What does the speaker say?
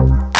Bye.